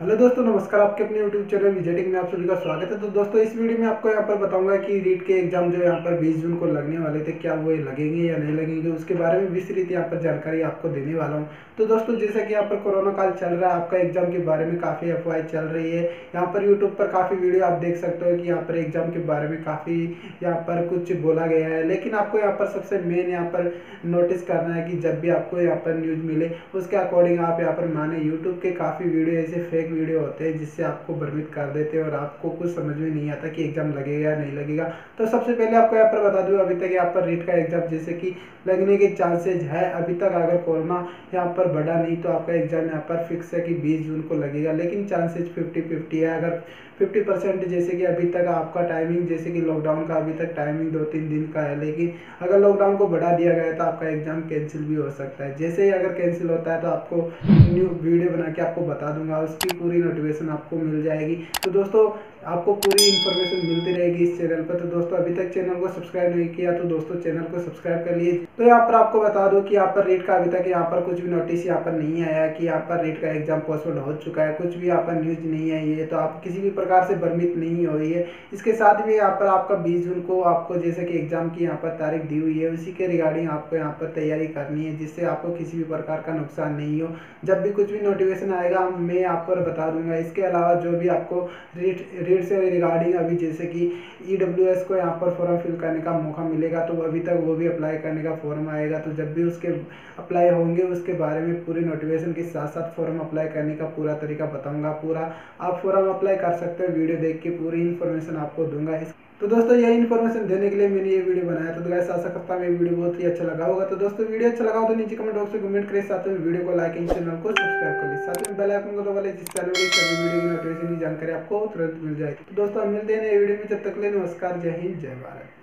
Hello दोस्तों नमस्कार आपके अपने यूट्यूब चैनल विजेटिंग में आप सभी का स्वागत है तो दोस्तों इस वीडियो में आपको यहाँ पर बताऊँगा कि रीट के एग्ज़ाम जो यहाँ पर 20 जून को लगने वाले थे क्या वो लगेंगे या नहीं लगेंगे उसके बारे में विस्तृत यहाँ पर जानकारी आपको देने वाला हूँ तो दोस्तों जैसा कि यहाँ पर कोरोना काल चल रहा है आपका एग्ज़ाम के बारे में काफ़ी अफवाह चल रही है यहाँ पर यूट्यूब पर काफ़ी वीडियो आप देख सकते हो कि यहाँ पर एग्ज़ाम के बारे में काफ़ी यहाँ पर कुछ बोला गया है लेकिन आपको यहाँ पर सबसे मेन यहाँ पर नोटिस करना है कि जब भी आपको यहाँ पर न्यूज़ मिले उसके अकॉर्डिंग आप यहाँ पर माने यूट्यूब के काफ़ी वीडियो ऐसे फेक फेक वीडियो होते हैं जिससे आपको भ्रमित कर देते हैं और आपको कुछ समझ में नहीं आता कि एग्ज़ाम लगेगा या नहीं लगेगा। तो सबसे पहले आपको यहाँ पर बता दूँ, अभी तक यहाँ पर रीट का एग्ज़ाम जैसे कि लगने के चांसेज है, अभी तक अगर कोरोना यहाँ पर बढ़ा नहीं तो आपका एग्ज़ाम यहाँ पर फिक्स है कि बीस जून को लगेगा, लेकिन चांसेज फिफ्टी फिफ्टी है। अगर फिफ्टी परसेंट जैसे कि अभी तक आपका टाइमिंग जैसे कि लॉकडाउन का अभी तक टाइमिंग दो तीन दिन का है, लेकिन अगर लॉकडाउन को बढ़ा दिया गया तो आपका एग्ज़ाम कैंसिल भी हो सकता है। जैसे ही अगर कैंसिल होता है तो आपको न्यू वीडियो बना के आपको बता दूँगा, उसकी पूरी नोटिफिकेशन आपको मिल जाएगी। तो दोस्तों आपको पूरी इन्फॉर्मेशन मिलती रहेगी इस चैनल पर। तो दोस्तों, अभी तक चैनल को सब्सक्राइब नहीं किया तो दोस्तों चैनल को सब्सक्राइब कर लिए। तो यहाँ पर आपको बता दूँ कि यहाँ पर रेट का अभी तक यहाँ पर कुछ भी नोटिस यहाँ पर नहीं आया कि यहाँ पर रेट का एग्ज़ाम पोस्टपोन हो चुका है। कुछ भी यहाँ पर न्यूज़ नहीं आई है तो आप किसी भी प्रकार से भ्रमित नहीं हुई है। इसके साथ भी यहाँ पर आपका बीस जून को आपको जैसे कि एग्ज़ाम की यहाँ पर तारीख दी हुई है, उसी के रिगार्डिंग आपको यहाँ पर तैयारी करनी है, जिससे आपको किसी भी प्रकार का नुकसान नहीं हो। जब भी कुछ भी नोटिफिकेशन आएगा, मैं आपको बता दूँगा। इसके अलावा जो भी आपको रेट से रिगार्डिंग अभी जैसे कि ई e को यहाँ पर फॉर्म फिल करने का मौका मिलेगा तो अभी तक वो भी अप्लाई करने का फॉर्म आएगा। तो जब भी उसके अप्लाई होंगे, उसके बारे में पूरी नोटिफिकेशन के साथ साथ फॉर्म अप्लाई करने का पूरा तरीका बताऊँगा, पूरा आप फॉर्म अप्लाई कर सकते हो वीडियो देख के पूरी इन्फॉर्मेशन आपको दूँगा। इस तो दोस्तों, यही इन्फॉर्मेशन देने के लिए मैंने ये वीडियो बनाया। तो गैस आशा करता हूँ वीडियो बहुत ही अच्छा लगा होगा। तो दोस्तों वीडियो अच्छा लगा हो तो नीचे कमेंट बॉक्स में कमेंट करें साथ में वीडियो को लाइक एंड चैनल को सब्सक्राइब कर लीजिए। साथ में बेल आइकन को दबा जिस चैनल वीडियो की नोटिफिकेशन जानकारी आपको तुरंत मिल जाएगी। तो दोस्तों, मिलते हैं नए वीडियो में। जब तक ले नमस्कार, जय हिंद, जय भारत।